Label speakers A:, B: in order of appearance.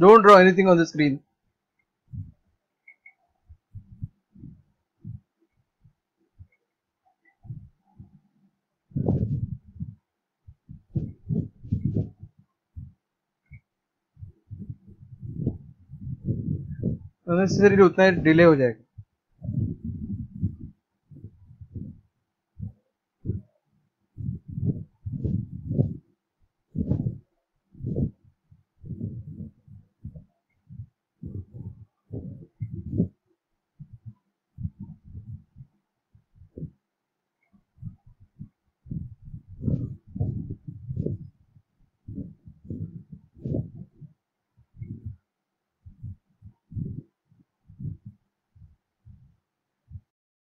A: Don't draw anything on the screen. unnecessarily उतना delay हो जाएगा